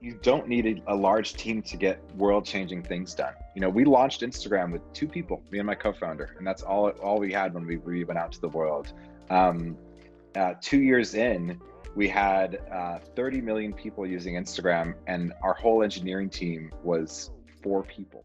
you don't need a, a large team to get world-changing things done. You know, we launched Instagram with two people, me and my co-founder, and that's all all we had when we, we went out to the world. Um, uh, two years in, we had uh, 30 million people using Instagram, and our whole engineering team was four people.